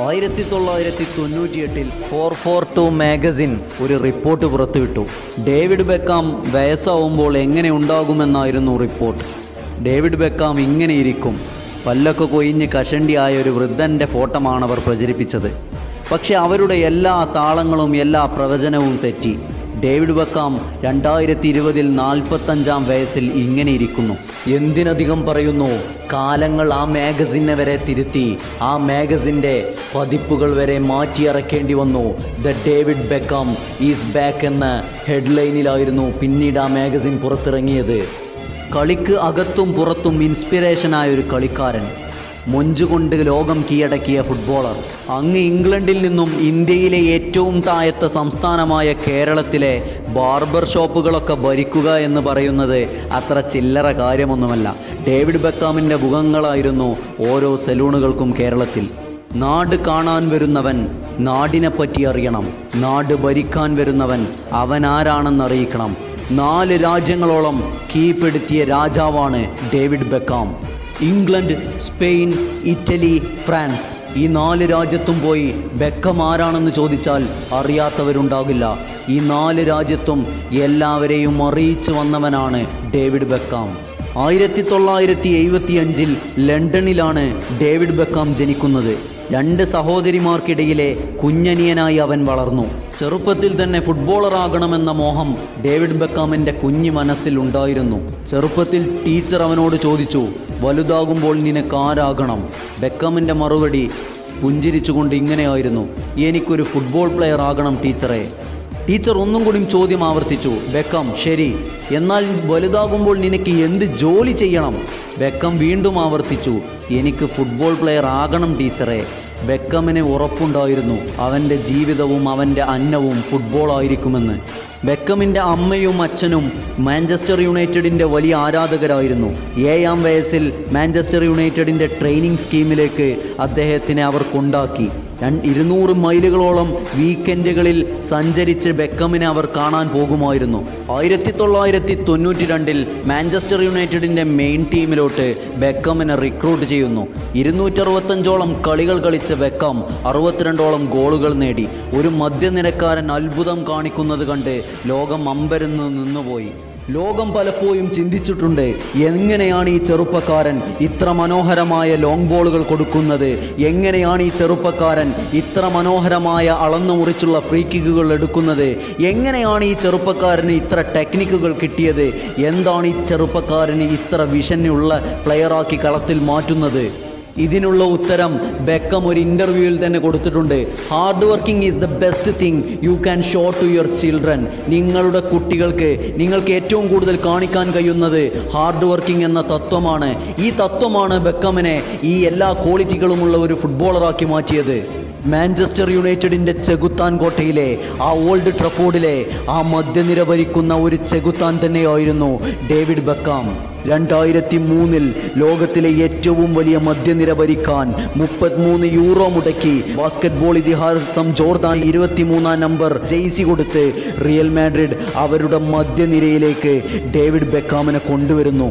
ആയിരത്തി തൊള്ളായിരത്തി തൊണ്ണൂറ്റിയെട്ടിൽ ഫോർ ഫോർ ടു മാഗസിൻ ഒരു റിപ്പോർട്ട് പുറത്തുവിട്ടു. ഡേവിഡ് ബെക്കാം വയസ്സാവുമ്പോൾ എങ്ങനെ ഉണ്ടാകുമെന്നായിരുന്നു റിപ്പോർട്ട്. ഡേവിഡ് ബെക്കാം ഇങ്ങനെ ഇരിക്കും പല്ലൊക്കെ കൊയിഞ്ഞ് കഷണ്ടിയായ ഒരു വൃദ്ധന്റെ ഫോട്ടോമാണ് അവർ പ്രചരിപ്പിച്ചത്. പക്ഷേ അവരുടെ എല്ലാ താളങ്ങളും എല്ലാ പ്രവചനവും തെറ്റി. ഡേവിഡ് ബക്കാം രണ്ടായിരത്തി ഇരുപതിൽ നാൽപ്പത്തഞ്ചാം വയസ്സിൽ ഇങ്ങനെ ഇരിക്കുന്നു എന്തിനധികം പറയുന്നു കാലങ്ങൾ ആ മാഗസിനെ വരെ തിരുത്തി ആ മാഗസിന്റെ പതിപ്പുകൾ വരെ മാറ്റിയിറക്കേണ്ടി വന്നു. The David Beckham is back എന്ന ഹെഡ്ലൈനിലായിരുന്നു പിന്നീട് ആ മാഗസിൻ പുറത്തിറങ്ങിയത്. കളിക്ക് അകത്തും പുറത്തും ഇൻസ്പിറേഷനായ ഒരു കളിക്കാരൻ. മൊഞ്ചുകൊണ്ട് ലോകം കീഴടക്കിയ ഫുട്ബോളർ. അങ്ങ് ഇംഗ്ലണ്ടിൽ നിന്നും ഇന്ത്യയിലെ ഏറ്റവും താഴത്തെ സംസ്ഥാനമായ കേരളത്തിലെ ബാർബർ ഷോപ്പുകളൊക്കെ ഭരിക്കുക എന്ന് പറയുന്നത് അത്ര ചില്ലറ കാര്യമൊന്നുമല്ല. ഡേവിഡ് ബെക്കാമിന്റെ മുഖങ്ങളായിരുന്നു ഓരോ സലൂണുകൾക്കും കേരളത്തിൽ. നാട് കാണാൻ വരുന്നവൻ നാടിനെപ്പറ്റി അറിയണം. നാട് ഭരിക്കാൻ വരുന്നവൻ അവൻ ആരാണെന്ന് അറിയിക്കണം. നാല് രാജ്യങ്ങളോളം കീഴ്പ്പെടുത്തിയ രാജാവാണ് David Beckham. England Spain Italy France ഈ നാല് രാജ്യത്തും പോയി ബെക്കം ആരാണെന്ന് ചോദിച്ചാൽ അറിയാത്തവരുണ്ടാകില്ല. ഈ നാല് രാജ്യത്തും എല്ലാവരെയും അറിയിച്ചു വന്നവനാണ് ഡേവിഡ് ബെക്കാം. ആയിരത്തി തൊള്ളായിരത്തി എഴുപത്തി അഞ്ചിൽ ലണ്ടനിലാണ് ഡേവിഡ് ബെക്കാം ജനിക്കുന്നത്. രണ്ട് സഹോദരിമാർക്കിടയിലെ കുഞ്ഞനിയനായി അവൻ വളർന്നു. ചെറുപ്പത്തിൽ തന്നെ ഫുട്ബോളറാകണമെന്ന മോഹം ഡേവിഡ് ബെക്കാമിന്റെ കുഞ്ഞു മനസ്സിൽ ഉണ്ടായിരുന്നു. ചെറുപ്പത്തിൽ ടീച്ചർ അവനോട് ചോദിച്ചു വലുതാകുമ്പോൾ നിനക്ക് ആരാകണം? ബെക്കാമിന്റെ മറുപടി പുഞ്ചിരിച്ചുകൊണ്ട് ഇങ്ങനെയായിരുന്നു. എനിക്കൊരു ഫുട്ബോൾ പ്ലെയർ ആകണം ടീച്ചറെ. ടീച്ചർ ഒന്നും കൂടിയും ചോദ്യം ആവർത്തിച്ചു ബെക്കം ശരി. എന്നാൽ വലുതാകുമ്പോൾ നിനക്ക് എന്ത് ജോലി ചെയ്യണം? ബെക്കം വീണ്ടും ആവർത്തിച്ചു എനിക്ക് ഫുട്ബോൾ പ്ലെയർ ആകണം ടീച്ചറെ. ബെക്കമിന് ഉറപ്പുണ്ടായിരുന്നു. അവന്റെ ജീവിതവും അവന്റെ അന്നവും ഫുട്ബോൾ ആയിരിക്കുമെന്ന്. ബെക്കമിന്റെ അമ്മയും അച്ഛനും മാഞ്ചസ്റ്റർ യുണൈറ്റഡിന്റെ വലിയ ആരാധകരായിരുന്നു. ഏഴാം വയസ്സിൽ മാഞ്ചസ്റ്റർ യുണൈറ്റഡിന്റെ ട്രെയിനിങ് സ്കീമിലേക്ക് അദ്ദേഹത്തിനെ അവർ കൊണ്ടാക്കി ഇരുന്നൂറ് മൈലുകളോളം വീക്കെൻഡുകളിൽ സഞ്ചരിച്ച് ബെക്കമിനെ അവർ കാണാൻ പോകുമായിരുന്നു. ആയിരത്തി തൊള്ളായിരത്തി തൊണ്ണൂറ്റി രണ്ടിൽ മാഞ്ചസ്റ്റർ യുണൈറ്റഡിന്റെ മെയിൻ ടീമിലോട്ട് ബെക്കമിനെ റിക്രൂട്ട് ചെയ്യുന്നു. ഇരുന്നൂറ്ററുപത്തഞ്ചോളം കളികൾ കളിച്ച ബെക്കം അറുപത്തിരണ്ടോളം ഗോളുകൾ നേടി. ഒരു മധ്യനിരക്കാരൻ അത്ഭുതം കാണിക്കുന്നത് കണ്ട് ലോകം അമ്പരന്ന് നിന്നുപോയി. ലോകം പലപ്പോഴും ചിന്തിച്ചിട്ടുണ്ട് എങ്ങനെയാണ് ഈ ചെറുപ്പക്കാരൻ ഇത്ര മനോഹരമായ ലോങ് ബോളുകൾ കൊടുക്കുന്നത്? എങ്ങനെയാണ് ഈ ചെറുപ്പക്കാരൻ ഇത്ര മനോഹരമായ അളന്നു മുറിച്ചുള്ള ഫ്രീ കിക്കുകൾ എടുക്കുന്നത്? എങ്ങനെയാണ് ഈ ചെറുപ്പക്കാരന് ഇത്ര ടെക്നിക്കുകൾ കിട്ടിയത്? എന്താണ് ഈ ചെറുപ്പക്കാരന് ഇത്ര വിഷനുള്ള പ്ലെയറാക്കി കളത്തിൽ മാറ്റുന്നത്? ഇതിനുള്ള ഉത്തരം ബെക്കം ഒരു ഇന്റർവ്യൂവിൽ തന്നെ കൊടുത്തിട്ടുണ്ട്. Hard working is the best thing you can show to your children നിങ്ങളുടെ കുട്ടികൾക്ക് നിങ്ങൾക്ക് ഏറ്റവും കൂടുതൽ കാണിക്കാൻ കഴിയുന്നത് ഹാർഡ് വർക്കിംഗ് എന്ന തത്വമാണ്. ഈ തത്വമാണ് ബെക്കമിനെ ഈ എല്ലാ ക്വാളിറ്റികളുമുള്ള ഒരു ഫുട്ബോളറാക്കി മാറ്റിയത്. മാഞ്ചസ്റ്റർ യുണൈറ്റഡിന്റെ ചെകുത്താൻ കോട്ടയിലെ ആ ഓൾഡ് ട്രഫോർഡിലെ ആ മധ്യനിര ഭരിക്കുന്ന ഒരു ചെകുത്താൻ തന്നെയായിരുന്നു ഡേവിഡ് ബക്കാം. രണ്ടായിരത്തി മൂന്നിൽ ലോകത്തിലെ ഏറ്റവും വലിയ മദ്യനിര ഭരിക്കാൻ മുപ്പത്തിമൂന്ന് യൂറോ മുടക്കി ബാസ്കറ്റ്ബോൾ ഇതിഹാസം ജോർദാൻ ഇരുപത്തിമൂന്നാം നമ്പർ ജെയ്സി കൊടുത്ത് റിയൽ മാഡ്രിഡ് അവരുടെ മദ്യനിരയിലേക്ക് ഡേവിഡ് ബെക്കാമിനെ കൊണ്ടുവരുന്നു.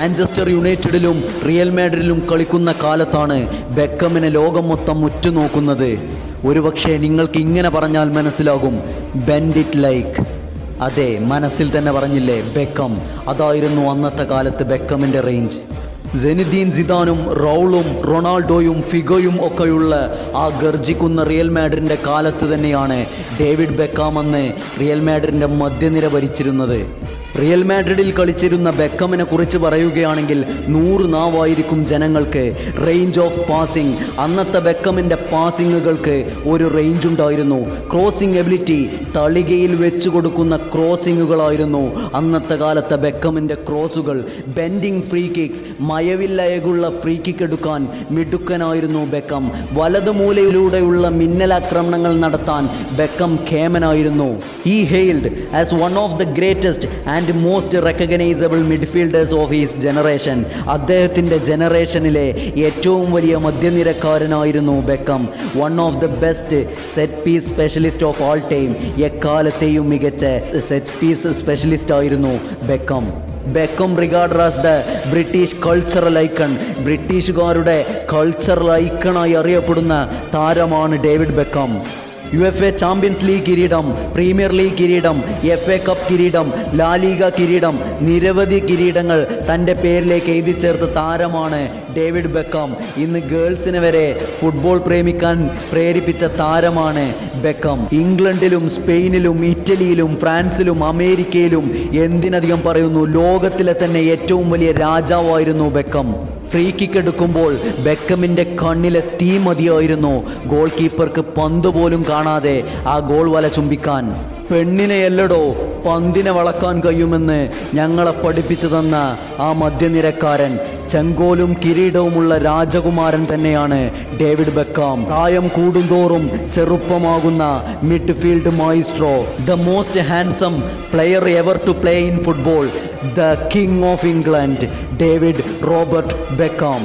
മാഞ്ചസ്റ്റർ യുണൈറ്റഡിലും റിയൽ മാഡ്രിഡിലും കളിക്കുന്ന കാലത്താണ് ബെക്കമിനെ ലോകം മൊത്തം ഉറ്റുനോക്കുന്നത്. ഒരുപക്ഷെ നിങ്ങൾക്ക് ഇങ്ങനെ പറഞ്ഞാൽ മനസ്സിലാകും ബെൻഡിറ്റ് ലൈക്ക് അതെ മനസ്സിൽ തന്നെ പറഞ്ഞില്ലേ ബെക്കം. അതായിരുന്നു അന്നത്തെ കാലത്ത് ബെക്കമിന്റെ റേഞ്ച് ജെനിദീൻ സിദാനും റൗളും റൊണാൾഡോയും ഫിഗോയും ഒക്കെയുള്ള ആ ഗർജിക്കുന്ന റിയൽ മാഡ്രിന്റെ കാലത്ത് തന്നെയാണ് ഡേവിഡ് ബെക്കാം അന്ന് റിയൽ മാഡ്രിന്റെ മധ്യനിര ഭരിച്ചിരുന്നത്. റിയൽ മാഡ്രിഡിൽ കളിച്ചിരുന്ന ബെക്കമിനെ കുറിച്ച് പറയുകയാണെങ്കിൽ നൂറ് നാവായിരിക്കും ജനങ്ങൾക്ക്. റേഞ്ച് ഓഫ് പാസിംഗ് അന്നത്തെ ബെക്കമിന്റെ പാസിങ്ങുകൾക്ക് ഒരു റേഞ്ച് ഉണ്ടായിരുന്നു. ക്രോസിംഗ് എബിലിറ്റി തളികയിൽ വെച്ചു കൊടുക്കുന്ന ക്രോസിങ്ങുകളായിരുന്നു അന്നത്തെ കാലത്തെ ബെക്കമിന്റെ ക്രോസുകൾ ബെൻഡിങ് ഫ്രീ കിക്സ് മയവില്ലയകുള്ള ഫ്രീ കിക്ക് എടുക്കാൻ മിടുക്കനായിരുന്നു ബെക്കം. വലതു മൂലയിലൂടെയുള്ള മിന്നലാക്രമണങ്ങൾ നടത്താൻ ബെക്കം ഖേമനായിരുന്നു. ഈ hailed as one of the greatest and most recognisable midfielders of his generation അദ്ദേഹത്തിന്റെ ജനറേഷനിലെ ഏറ്റവും വലിയ മധ്യനിരക്കാരനായിരുന്നു Beckham one of the best set piece specialist of all time എക്കാലത്തെയും മികച്ച സെറ്റ് പീസ് സ്പെഷ്യലിസ്റ്റ് ആയിരുന്നു Beckham Beckham regard as the British cultural icon ബ്രിട്ടീഷുകാരുടെ cultural ഐക്കണായി അറിയപ്പെടുന്ന താരമാണ് David Beckham U F A Champions League കിരീടം പ്രീമിയർ ലീഗ് കിരീടം F A Cup കിരീടം ലാലിഗ കിരീടം നിരവധി കിരീടങ്ങൾ തന്റെ പേരിലേക്ക് എഴുതി ചേർത്ത താരമാണ് ഡേവിഡ് ബെക്കം. ഇന്ന് ഗേൾസിനെ വരെ ഫുട്ബോൾ പ്രേമിക്കാൻ പ്രേരിപ്പിച്ച താരമാണ് ബെക്കം. ഇംഗ്ലണ്ടിലും സ്പെയിനിലും ഇറ്റലിയിലും ഫ്രാൻസിലും അമേരിക്കയിലും എന്തിനധികം പറയുന്നു? ലോകത്തിലെ തന്നെ ഏറ്റവും വലിയ രാജാവായിരുന്നു ബെക്കം. ഫ്രീ കിക്ക് എടുക്കുമ്പോൾ ബെക്കമിന്റെ കണ്ണിലെ തീ മതിയായിരുന്നു. ഗോൾ കീപ്പർക്ക് പന്ത് പോലും കാണാതെ ആ ഗോൾ വല ചുംബിക്കാൻ. പെണ്ണിനെ എല്ലടോ പന്തിനെ വളക്കാൻ കഴിയുമെന്ന് ഞങ്ങളെ പഠിപ്പിച്ചു തന്ന ആ മധ്യനിരക്കാരൻ ചെങ്കോലും കിരീടവുമുള്ള രാജകുമാരൻ തന്നെയാണ് ഡേവിഡ് ബെക്കാം. പ്രായം കൂടുന്തോറും ചെറുപ്പമാകുന്ന midfield maestro the most handsome player ever to play in football the king of England David Robert Beckham